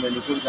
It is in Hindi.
मैंने कुछ